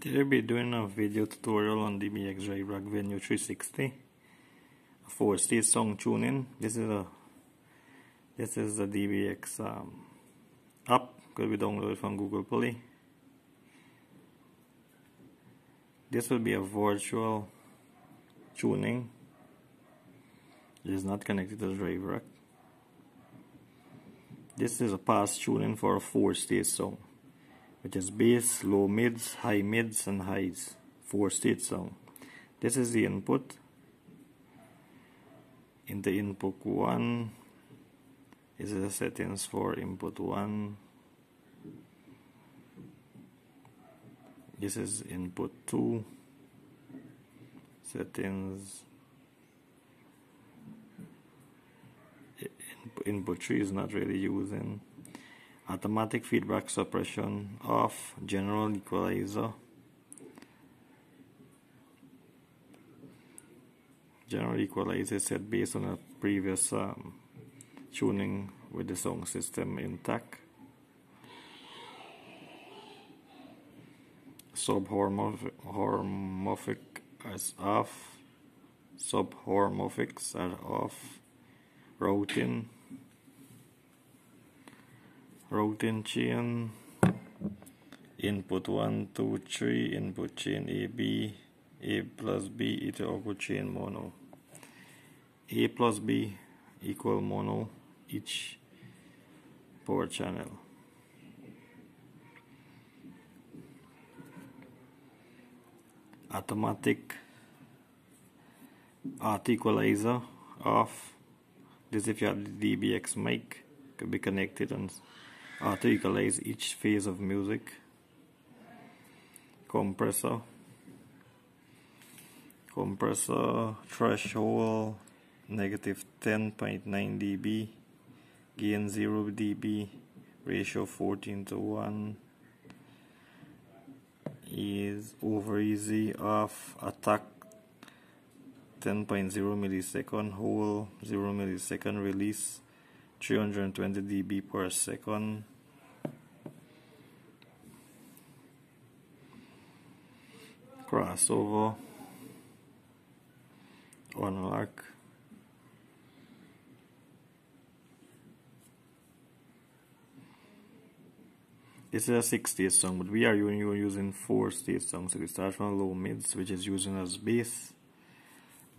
Today we'll be doing a video tutorial on DBX Drive Rack VENU 360 for stage song tuning. This is a this is the DBX um, app could be downloaded from Google Play. This will be a virtual tuning. It is not connected to the drive. This is a pass tuning for a four stage song which is bass, low mids, high mids and highs, four state sound. This is the input. In the input 1 is the settings for input 1. This is input 2 settings input 3 is not really using automatic feedback suppression off general equalizer. General equalizer set based on a previous um, tuning with the sound system intact. Subharmonic is off subharmonics are off routing routing chain input 1 2 3 input chain a b. A plus b it output chain mono. A plus b equal mono each power channel. Automatic auto equalizer off this if you have the DBX mic could be connected and auto equalize each phase of music compressor compressor threshold negative 10.9 dB gain 0 dB ratio 14 to 1 is over easy off attack 10.0 millisecond hold 0 millisecond release 320 dB per second. Crossover. Unlock this is a six song but we are using four stage songs so we start from low mids which is using as bass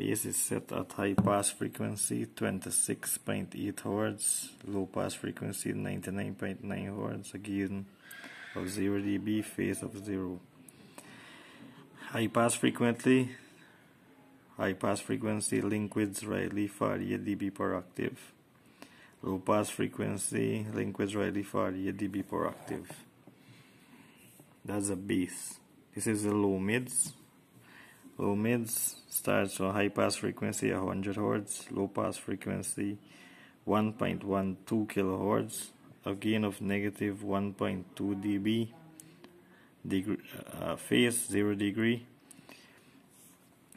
Bass is set at high pass frequency 26.8 Hz, low pass frequency 99.9 Hz, again of 0 dB, phase of 0. High pass frequency, high pass frequency with Riley 48 dB per octave. Low pass frequency with Riley 48 dB per octave. That's a bass. This is the low mids. Low mids starts from high pass frequency 100 Hz, low pass frequency 1.12 kHz, a gain of negative 1.2 dB, degree, uh, phase 0 degree,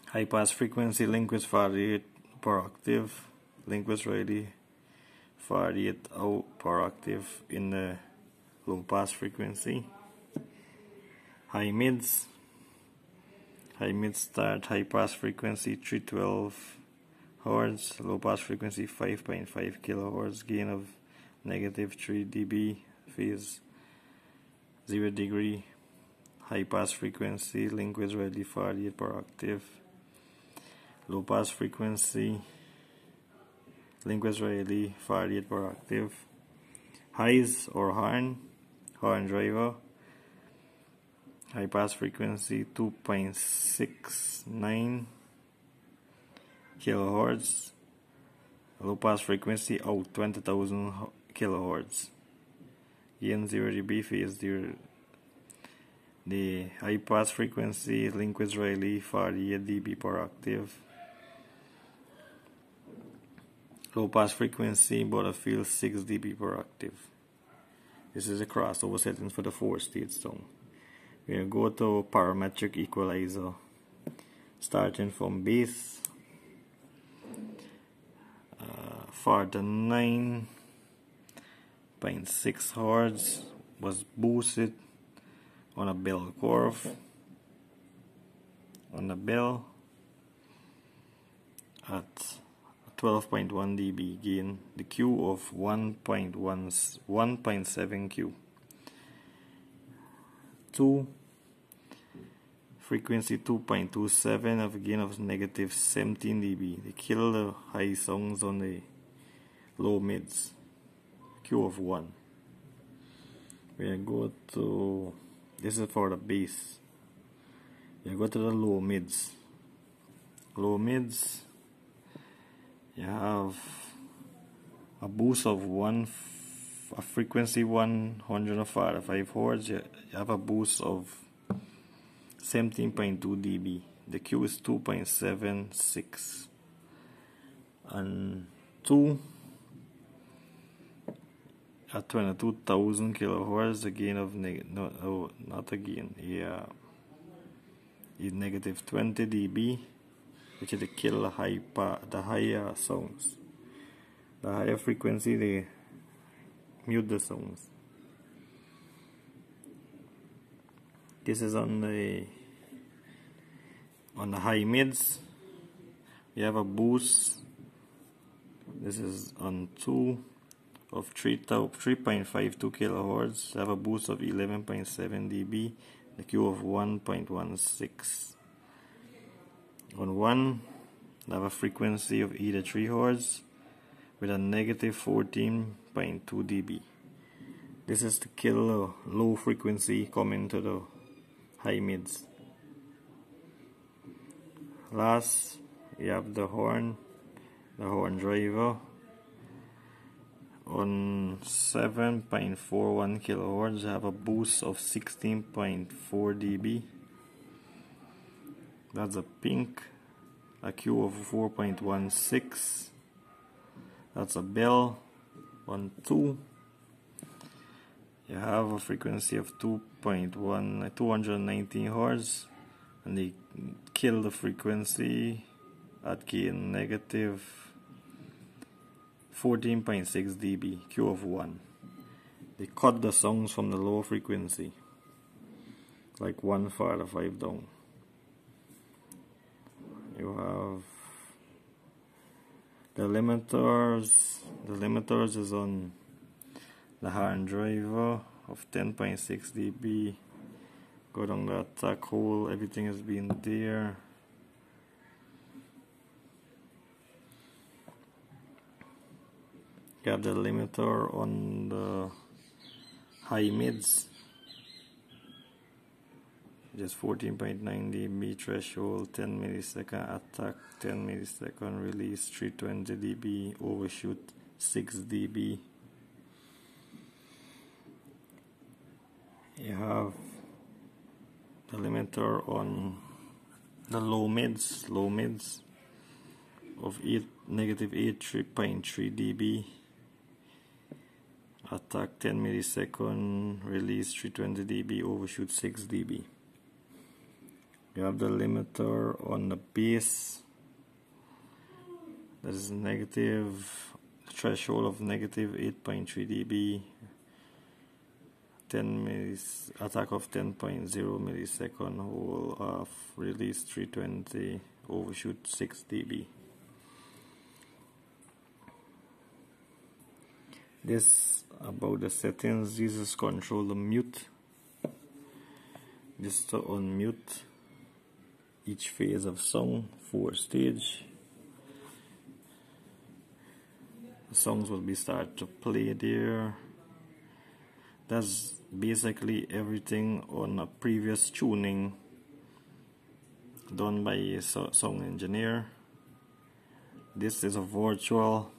high pass frequency link with 48 per octave, Linkwitz-Riley 48 out per octave in the low pass frequency, high mids high mid start high pass frequency 312 hertz, low pass frequency 5.5 kilohertz gain of negative 3 dB phase 0 degree high pass frequency with ready 48 per octave low pass frequency with ready 48 per octave highs or horn horn driver high pass frequency 2.69 kilohertz. Low pass frequency out 20,000 kilohertz. Gain 0 dB phase 0 the high pass frequency Linkwitz-Riley 48 dB per octave low pass frequency Butterworth 6 dB per octave this is a crossover setting for the four stage zone we'll go to parametric equalizer starting from bass uh, for the 9.6 Hz was boosted on a bell curve. On the bell at 12.1 dB gain the Q of 1.1 Q 2 frequency 2.27 of a gain of negative 17 dB. They kill the high songs on the low mids. Q of 1 we go to this is for the bass. You go to the low mids. Low mids you have a boost of one a frequency 105 hertz you have a boost of 17.2 dB. The Q is 2.76 and 2 at 22,000 kilohertz the gain of neg no, oh, not a gain yeah. Is negative 20 dB which is to kill the high the higher sounds. The higher frequency they mute the sounds this is on the on the high mids. We have a boost. This is on 2 of three top 3.52 kilohertz. Have a boost of 11.7 dB the Q of 1.16 on 1 have a frequency of either 3 hertz with a negative 14.2 dB. This is to kill a low frequency coming to the high mids. Last we have the horn the horn driver on 7.41 kilohertz. Have a boost of 16.4 dB. That's a pink a Q of 4.16 that's a bell. On 2 you have a frequency of 2.1 219 hertz and they kill the frequency at gain negative 14.6 dB Q of 1 they cut the songs from the low frequency like 1 farther 5 down you have the limiters the limiters is on the horn driver of 10.6 dB. Go down the attack hole everything has been there. Got the limiter on the high mids just 14.9 dB threshold 10 millisecond attack 10 millisecond release 320 dB overshoot 6 dB. You have the limiter on the low mids low mids of 8 negative 8.3 dB. Attack 10 millisecond release 320 dB overshoot 6 dB you have the limiter on the bass that is negative threshold of negative 8.3 dB. 10 millis attack of 10.0 millisecond hole of release 320 overshoot 6 dB. This about the settings. This is control the mute. This to unmute each phase of song four stage. The songs will be start to play there. That's basically everything on a previous tuning done by a song engineer. This is a virtual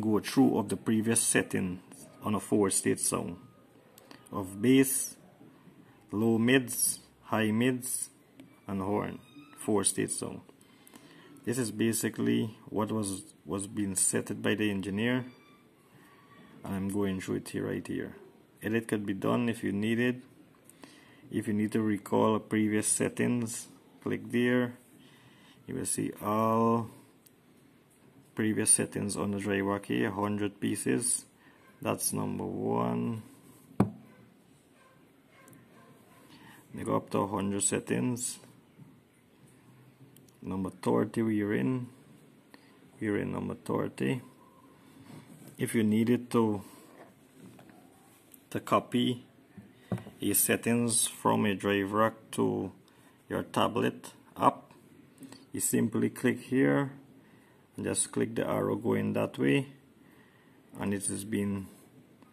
go through of the previous setting on a four state song of bass low mids high mids and horn four state song this is basically what was was being set by the engineer and I'm going through it here right here. Edit could be done if you need it. If you need to recall previous settings click there. You will see all previous settings on the driver key 100 pieces. That's number one. They go up to 100 settings number 30 we're in. We're in number 30 if you needed to to copy a settings from a drive rack to your tablet app you simply click here and just click the arrow going that way and it has been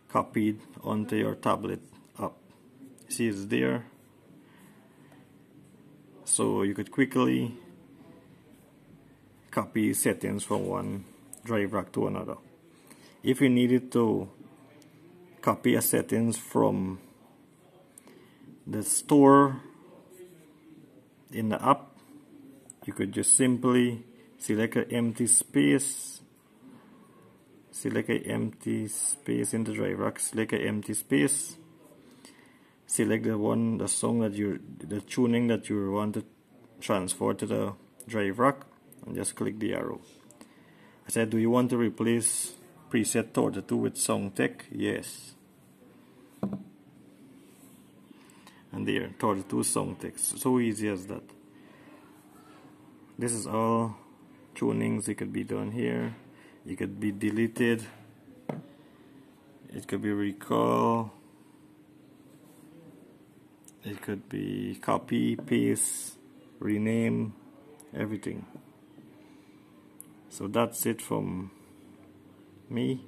copied onto your tablet app. See it's there. So you could quickly copy settings from one drive rack to another. If you needed to copy a settings from the store in the app you could just simply select an empty space select an empty space in the drive rack select an empty space select the one the song that you the tuning that you want to transfer to the drive rack and just click the arrow. I said do you want to replace preset 32 with Songtek yes. And there 32 Songtek so easy as that. This is all tunings. It could be done here. It could be deleted. It could be recall. It could be copy paste rename everything so that's it from me.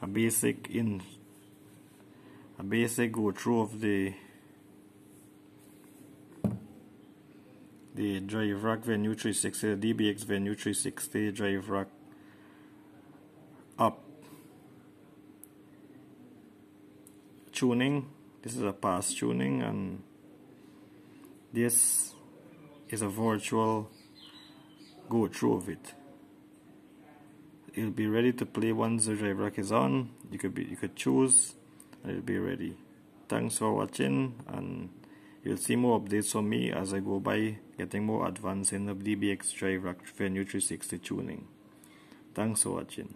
A basic in a basic go through of the the drive rack VENU 360 DBX VENU 360 drive rack up. Tuning. This is a pass tuning and this is a virtual go through of it it'll be ready to play once the drive rack is on you could be you could choose and it'll be ready thanks for watching and You'll see more updates from me as I go by getting more advanced in the DBX drive rack VENU 360 tuning. Thanks for watching.